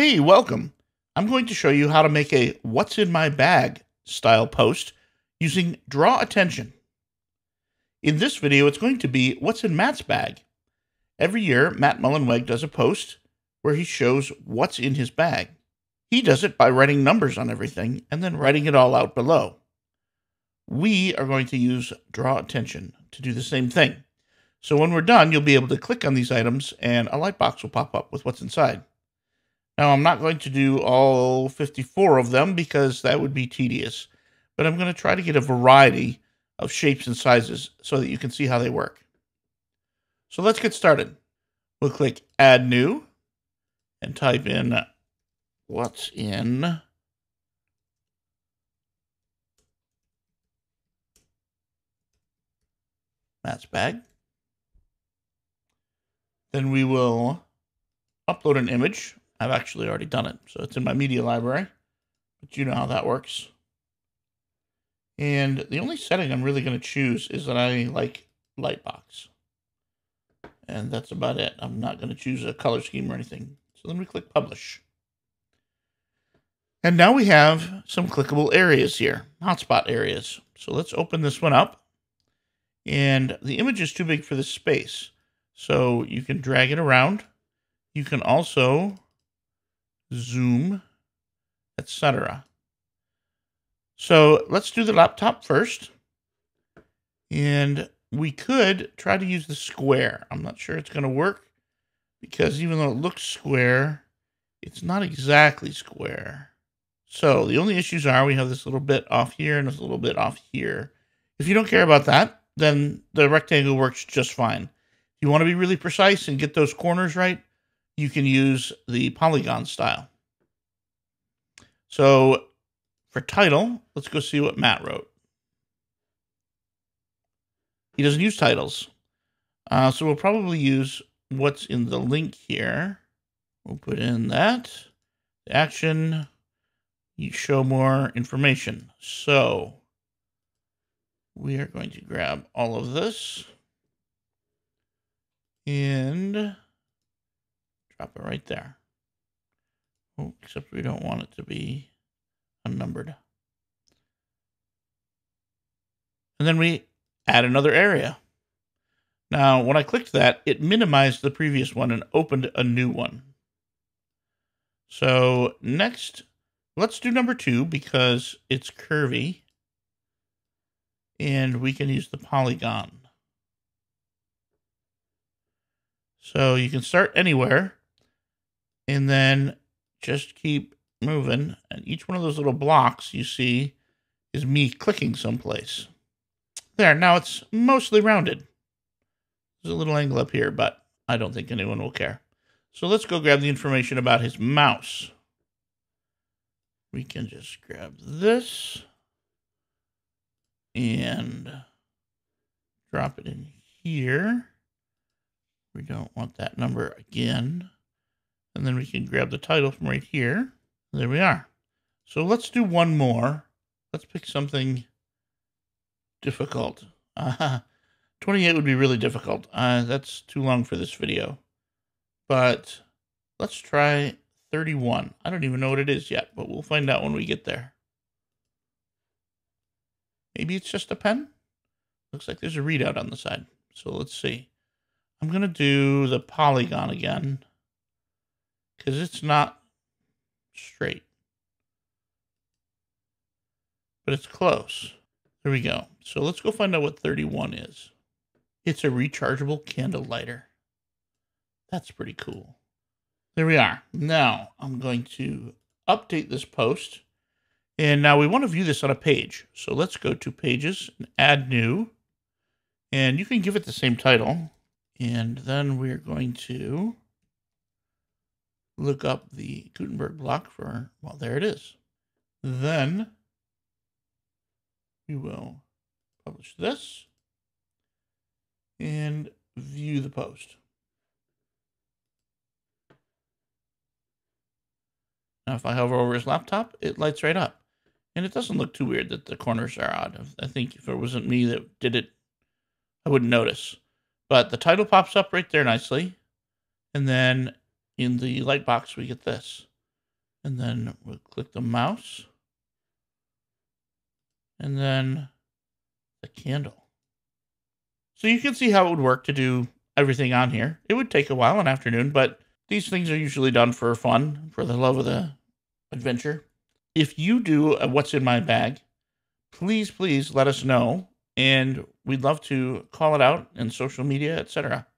Hey, welcome. I'm going to show you how to make a What's in My Bag style post using Draw Attention. In this video, it's going to be What's in Matt's Bag. Every year, Matt Mullenweg does a post where he shows what's in his bag. He does it by writing numbers on everything and then writing it all out below. We are going to use Draw Attention to do the same thing. So when we're done, you'll be able to click on these items and a light box will pop up with what's inside. Now, I'm not going to do all 54 of them because that would be tedious, but I'm going to try to get a variety of shapes and sizes so that you can see how they work. So let's get started. We'll click Add New and type in what's in Matt's bag. Then we will upload an image I've actually already done it. So it's in my media library, but you know how that works. And the only setting I'm really going to choose is that I like Lightbox. And that's about it. I'm not going to choose a color scheme or anything. So then we click Publish. And now we have some clickable areas here, hotspot areas. So let's open this one up. And the image is too big for this space. So you can drag it around. You can also Zoom, etc. So let's do the laptop first. And we could try to use the square. I'm not sure it's going to work because even though it looks square, it's not exactly square. So the only issues are we have this little bit off here and this little bit off here. If you don't care about that, then the rectangle works just fine. If you want to be really precise and get those corners right, you can use the polygon style. So for title, let's go see what Matt wrote. He doesn't use titles. Uh, so we'll probably use what's in the link here. We'll put in that. Action. You show more information. So we are going to grab all of this and Drop it right there. Oh, except we don't want it to be unnumbered. And then we add another area. Now, when I clicked that, it minimized the previous one and opened a new one. So next, let's do number two because it's curvy. And we can use the polygon. So you can start anywhere and then just keep moving. And each one of those little blocks you see is me clicking someplace. There, now it's mostly rounded. There's a little angle up here, but I don't think anyone will care. So let's go grab the information about his mouse. We can just grab this and drop it in here. We don't want that number again. And then we can grab the title from right here. There we are. So let's do one more. Let's pick something difficult. Uh, 28 would be really difficult. Uh, that's too long for this video. But let's try 31. I don't even know what it is yet, but we'll find out when we get there. Maybe it's just a pen? Looks like there's a readout on the side. So let's see. I'm going to do the polygon again because it's not straight. But it's close. There we go. So let's go find out what 31 is. It's a rechargeable candle lighter. That's pretty cool. There we are. Now I'm going to update this post. And now we want to view this on a page. So let's go to pages and add new. And you can give it the same title. And then we're going to look up the Gutenberg block for, well, there it is. Then we will publish this and view the post. Now, if I hover over his laptop, it lights right up. And it doesn't look too weird that the corners are odd. I think if it wasn't me that did it, I wouldn't notice. But the title pops up right there nicely. And then in the light box, we get this. And then we'll click the mouse. And then the candle. So you can see how it would work to do everything on here. It would take a while, an afternoon, but these things are usually done for fun, for the love of the adventure. If you do What's in My Bag, please, please let us know. And we'd love to call it out in social media, etc.